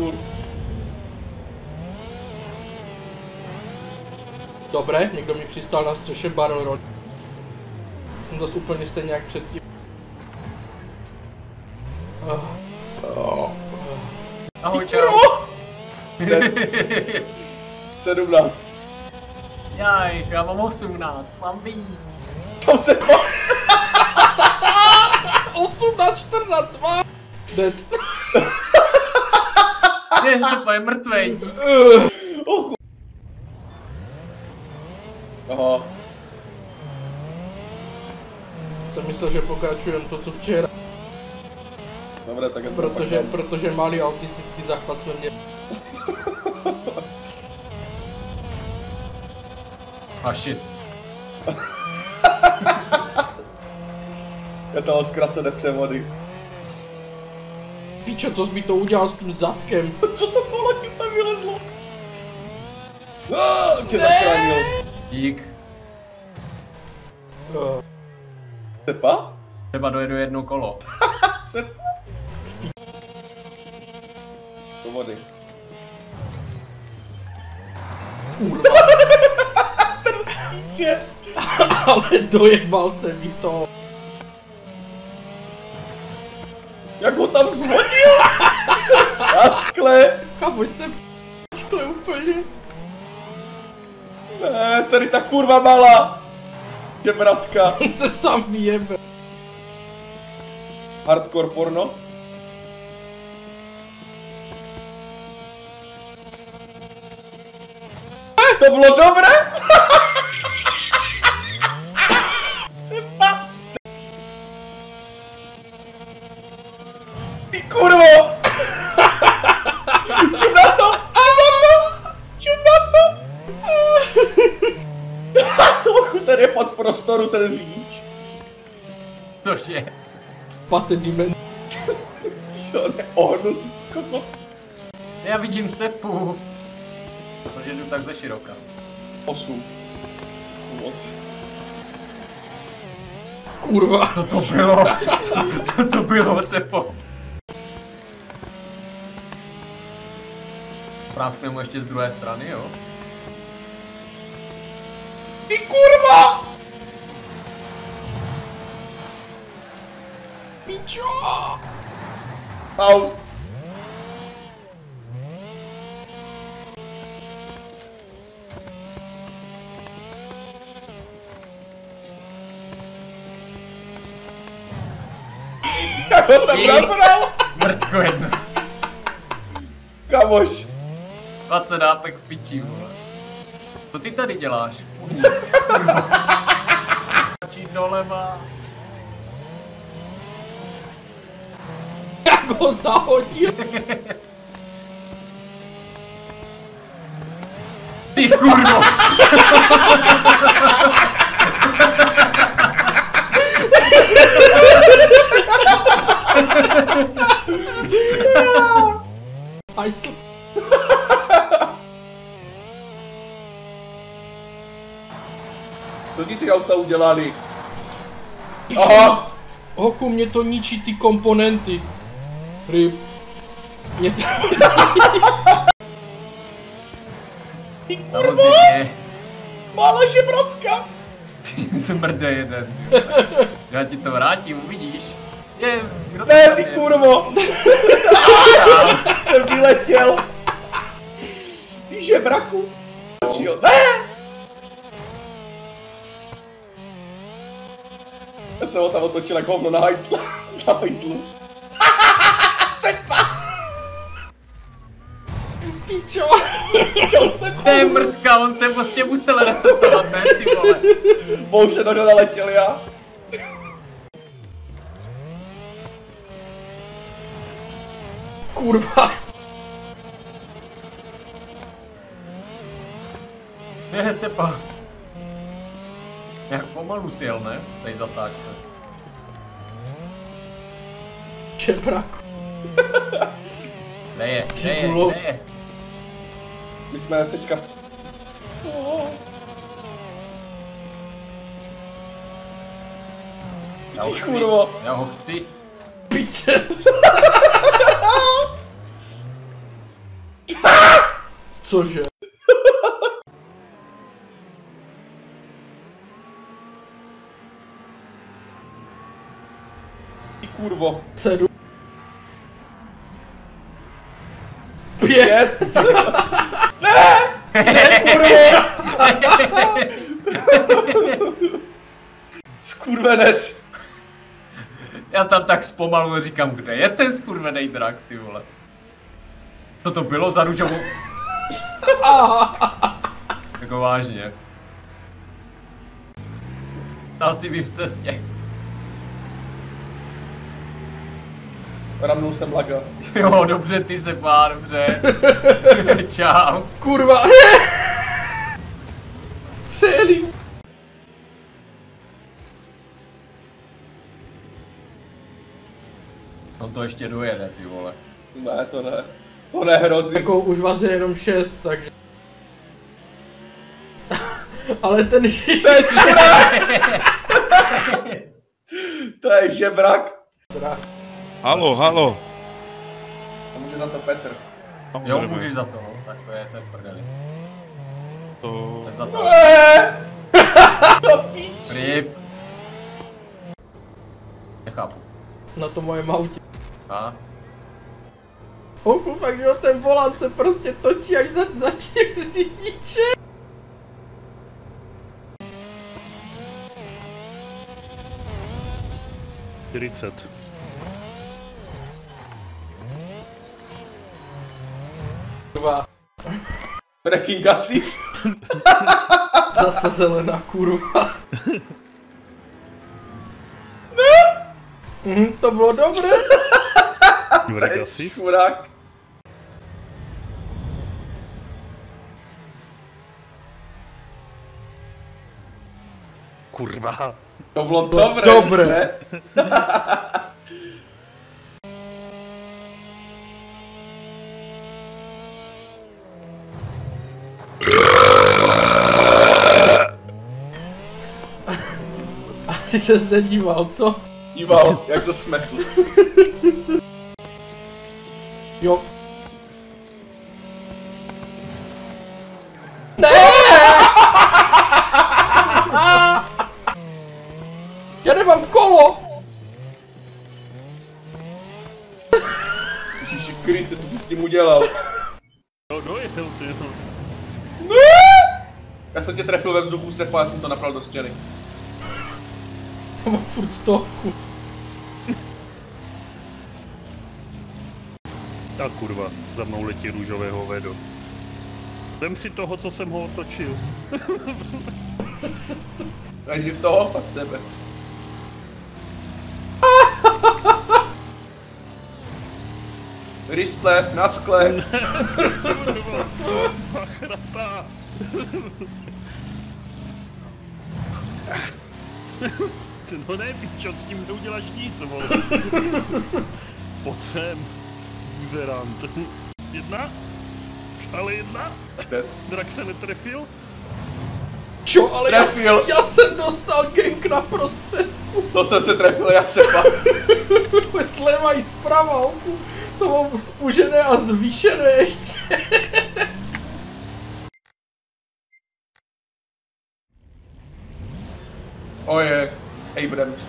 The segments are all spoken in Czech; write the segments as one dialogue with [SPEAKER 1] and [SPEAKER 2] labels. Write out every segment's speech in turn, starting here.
[SPEAKER 1] cool.
[SPEAKER 2] Dobré, někdo mi přistál na střeše barrel roll. Jsem zase úplně stejně jak předtím. Oh. Oh.
[SPEAKER 3] Ahoj, čau.
[SPEAKER 1] 17.
[SPEAKER 3] Jaj, já mám 18, mám víc.
[SPEAKER 1] Tam se pa...
[SPEAKER 2] 18, 14, 2. Dead.
[SPEAKER 3] Je, se je mrtvej.
[SPEAKER 1] Oh, Aha.
[SPEAKER 2] Jsem myslel, že pokračujeme to, co včera.
[SPEAKER 1] Dobré, tak je to
[SPEAKER 2] Protože,
[SPEAKER 1] pak
[SPEAKER 2] protože malý autistický záchvat jsme měli.
[SPEAKER 3] A shit.
[SPEAKER 1] Je to zkracené převody.
[SPEAKER 2] Pičo, to jsi mi to udělal s tím zadkem.
[SPEAKER 1] Co to kolo ti tam vylezlo? Ah, tě zachránil.
[SPEAKER 3] Dík.
[SPEAKER 2] Oh.
[SPEAKER 1] Sepa?
[SPEAKER 3] Třeba dojedu jedno kolo.
[SPEAKER 1] Sepa? Do vody.
[SPEAKER 2] Kurva, ale dojebal se mi to.
[SPEAKER 1] Jak ho tam zhodil?
[SPEAKER 2] Kamož jsem p***čkle úplně.
[SPEAKER 1] Ne, tady ta kurva malá. Žebracka.
[SPEAKER 2] On se sám vyjebe.
[SPEAKER 1] Hardcore porno. To bylo dobré? ten řidič.
[SPEAKER 3] Cože?
[SPEAKER 2] Pate dimen.
[SPEAKER 1] Že on je ohnutý, kokot.
[SPEAKER 3] Já vidím sepu. Protože jdu tak ze široka.
[SPEAKER 1] 8. Moc.
[SPEAKER 2] Kurva.
[SPEAKER 3] To to bylo. To to bylo sepo. Práskne mu ještě z druhé strany, jo?
[SPEAKER 1] Ty kurva!
[SPEAKER 2] Pičo.
[SPEAKER 1] Au. Jak ho tam nabral?
[SPEAKER 3] Mrtko jedno.
[SPEAKER 1] Kamoš.
[SPEAKER 3] 20 dápek v piči, vole. Co ty tady děláš? Čí doleva.
[SPEAKER 2] Jak ho zahodil.
[SPEAKER 3] Ty kurvo!
[SPEAKER 2] Hajsl.
[SPEAKER 1] Co ti ty auta udělali? Aha.
[SPEAKER 2] Hochu, mě to ničí ty komponenty. Ryb. Mě to...
[SPEAKER 1] Ty kurva! Malá žebracka!
[SPEAKER 3] Ty smrde jeden. Já ti to vrátím, uvidíš. Je, kdo
[SPEAKER 1] Ne, ty kurvo! Jsem vyletěl! Ty žebraku! Ne! Já jsem ho tam otočil jako hovno na hajzlu. Na hajzlu.
[SPEAKER 2] Pičo.
[SPEAKER 1] Čel jsem
[SPEAKER 3] To je mrtka, on se prostě musel resetovat, ne ty vole.
[SPEAKER 1] Bohužel do naletěl já.
[SPEAKER 2] Kurva.
[SPEAKER 3] Je, sepa. Jak pomalu si jel, ne? Tady zatáčce.
[SPEAKER 2] Čebraku.
[SPEAKER 3] Neje, neje, neje.
[SPEAKER 1] My jsme teďka...
[SPEAKER 3] Já ho chci.
[SPEAKER 1] kurvo.
[SPEAKER 3] Já ho chci.
[SPEAKER 2] Piče. Cože?
[SPEAKER 1] Ty kurvo.
[SPEAKER 2] Sedm. Pět.
[SPEAKER 1] Pět. Skurvenec.
[SPEAKER 3] Já tam tak zpomalu říkám, kde je ten skurvený drak, ty vole. Co to bylo za růžovou? jako vážně. Asi mi v cestě.
[SPEAKER 1] Ramnul jsem laga.
[SPEAKER 3] Jo, dobře, ty se pár, dobře. Čau.
[SPEAKER 2] Kurva. Přejeli.
[SPEAKER 3] On to ještě dojede, ty vole.
[SPEAKER 1] Ne, to ne. To nehrozí.
[SPEAKER 2] Jako už vás je jenom šest, takže... Ale ten šiš...
[SPEAKER 1] To je čurák! to je žebrak.
[SPEAKER 4] Halo, halo.
[SPEAKER 1] A může za to Petr.
[SPEAKER 3] Jo, můžeš za to, no. Tak to je, to je v prdeli.
[SPEAKER 4] To...
[SPEAKER 3] To je za to.
[SPEAKER 1] To píč.
[SPEAKER 3] Rip. Nechápu.
[SPEAKER 2] Na to moje autě.
[SPEAKER 3] A?
[SPEAKER 2] Hoku, tak jo, ten volant se prostě točí až za, za tím řidičem.
[SPEAKER 4] Čtyřicet.
[SPEAKER 1] Breaking assist.
[SPEAKER 2] Zas ta zelená kurva. Mhm, to bylo dobré.
[SPEAKER 1] Je
[SPEAKER 4] asist.
[SPEAKER 1] čurák.
[SPEAKER 4] Kurva.
[SPEAKER 1] To bylo
[SPEAKER 2] Bylo
[SPEAKER 1] dobré.
[SPEAKER 2] dobré. Asi se zde díval, co?
[SPEAKER 1] Díval, jak to smechl.
[SPEAKER 2] Jo. Ne! Já nemám kolo!
[SPEAKER 1] Ježiši Kriste, co jsi s tím udělal?
[SPEAKER 4] No, no.
[SPEAKER 1] Já jsem tě trefil ve vzduchu, sepa, já jsem to napral do stěny.
[SPEAKER 2] Já mám furt stovku.
[SPEAKER 4] Tak kurva, za mnou letí růžové hovedo. Vem si toho, co jsem ho otočil.
[SPEAKER 1] Takže v toho, pak tebe. Ristle, na skle.
[SPEAKER 4] Machrata. No ne, pičo, s tím neuděláš nic, vole. Pojď sem, buzerant. Jedna? Stále jedna? Drak se netrefil?
[SPEAKER 2] Čo, ale já, jsem-
[SPEAKER 1] Trefil.
[SPEAKER 2] já jsem dostal gank na prostředku.
[SPEAKER 1] To jsem se trefil, já sepa.
[SPEAKER 2] Zleva i zprava, oku. To mám zúžené a zvýšené ještě.
[SPEAKER 1] Oje, Abrams.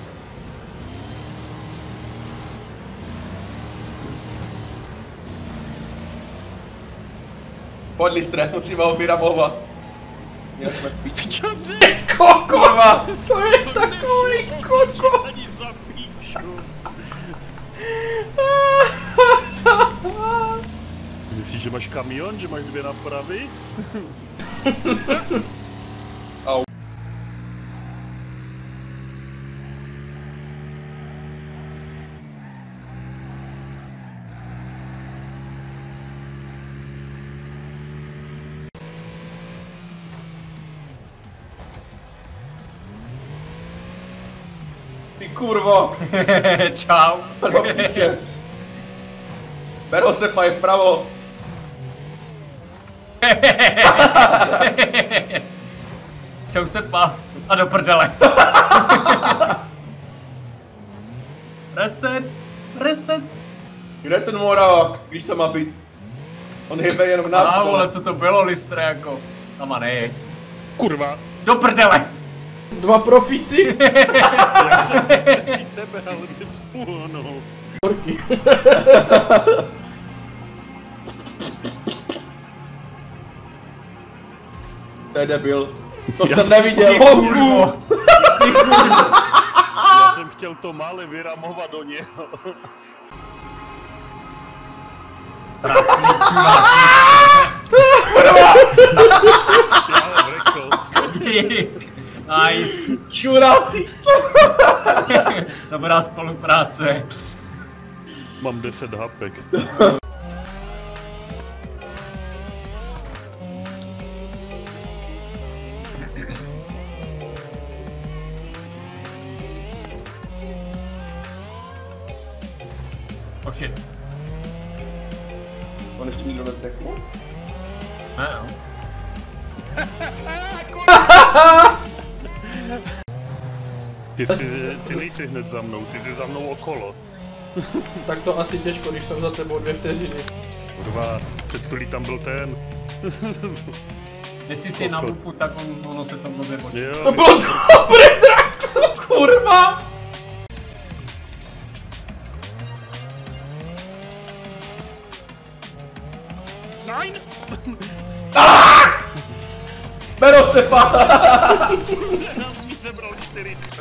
[SPEAKER 1] Pojď Listre, musíme ho vyramovat. Měli jsme píč.
[SPEAKER 4] Čo ne?
[SPEAKER 2] Koko!
[SPEAKER 1] Kurva,
[SPEAKER 2] To je takový koko!
[SPEAKER 4] Ani za píču. Myslíš, že máš kamion, že máš dvě napravy?
[SPEAKER 1] Kurvo,
[SPEAKER 3] Čau.
[SPEAKER 1] do píče. Bero se paje vpravo.
[SPEAKER 3] Čau se pa. A do prdele. reset. Reset.
[SPEAKER 1] Kde je ten Moravák, když to má být? On hýbe jenom
[SPEAKER 3] A
[SPEAKER 1] nás.
[SPEAKER 3] vole, co to bylo, Listre, jako. Tam a ne.
[SPEAKER 4] Kurva,
[SPEAKER 3] Do prdele!
[SPEAKER 2] Dva profíci.
[SPEAKER 4] já jsem tebe, ale ty spůhnou.
[SPEAKER 2] Horky.
[SPEAKER 1] To je debil. To jsem neviděl.
[SPEAKER 3] Kurvo!
[SPEAKER 4] Já jsem chtěl to mále vyramovat do něho. Já jsem řekl.
[SPEAKER 3] Nice.
[SPEAKER 1] Čuráci.
[SPEAKER 3] Dobrá spolupráce.
[SPEAKER 4] Mám 10 hapek. Ty, jsi, ty nejsi hned za mnou, ty jsi za mnou okolo.
[SPEAKER 2] Tak to asi těžko, když jsem za tebou dvě vteřiny.
[SPEAKER 4] Kurva, před chvílí tam byl ten.
[SPEAKER 3] Jestli si na lupu, tak on, ono se to blbě počítá.
[SPEAKER 4] Jo,
[SPEAKER 2] To bylo dobré, Draku, kurva!
[SPEAKER 4] Nein!
[SPEAKER 1] Bero se pa!
[SPEAKER 4] Nás mi zebral 40.